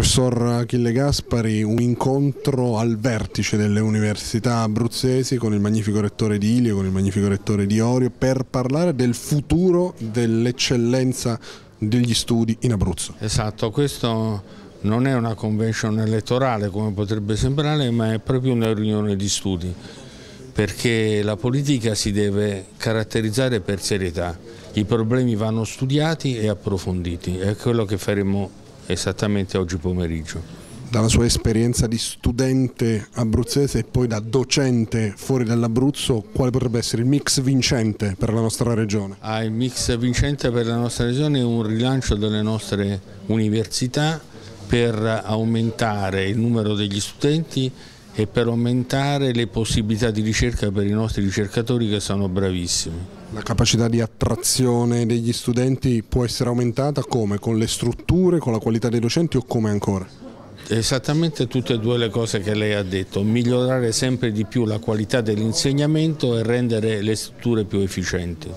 Professor Achille Gaspari, un incontro al vertice delle università abruzzesi con il magnifico rettore di Ilio, con il magnifico rettore di Orio, per parlare del futuro dell'eccellenza degli studi in Abruzzo. Esatto, questo non è una convention elettorale come potrebbe sembrare, ma è proprio una riunione di studi, perché la politica si deve caratterizzare per serietà, i problemi vanno studiati e approfonditi, è quello che faremo esattamente oggi pomeriggio. Dalla sua esperienza di studente abruzzese e poi da docente fuori dall'Abruzzo, quale potrebbe essere il mix vincente per la nostra regione? Ah, il mix vincente per la nostra regione è un rilancio delle nostre università per aumentare il numero degli studenti e per aumentare le possibilità di ricerca per i nostri ricercatori che sono bravissimi. La capacità di attrazione degli studenti può essere aumentata come? Con le strutture, con la qualità dei docenti o come ancora? Esattamente tutte e due le cose che lei ha detto, migliorare sempre di più la qualità dell'insegnamento e rendere le strutture più efficienti.